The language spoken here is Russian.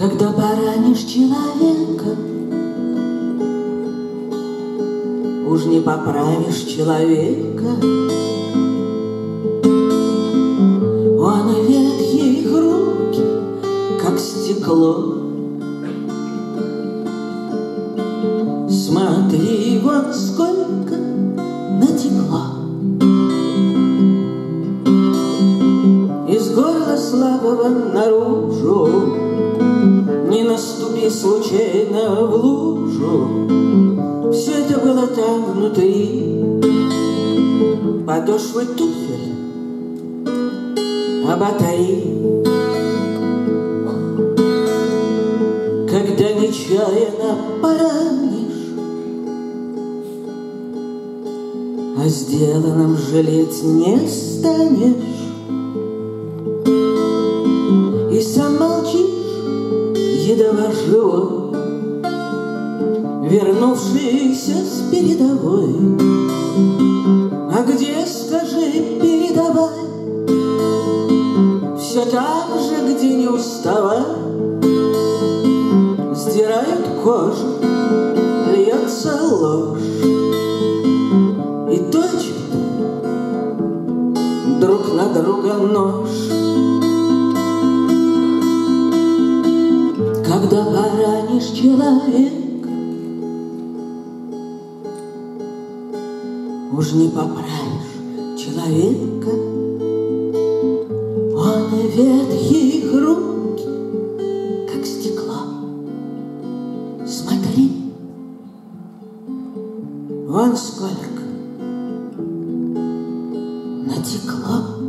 Когда поранишь человека, Уж не поправишь человека. Он ветхие руки, как стекло. Смотри, вот сколько натекло. Из горла слабого наружу случайно в лужу. Все это было там внутри. Подошвы туфель Оботари Когда нечаянно поранишь А сделанным жалеть не станешь едва живой Вернувшийся с передовой. А где, скажи, передавай Все там же, где не уставай. Сдирают кожу, льется ложь. И точат друг на друга нож Когда поранишь человека, Уж не поправишь человека, Он ветхий хрупкий, как стекло. Смотри, вон сколько натекло.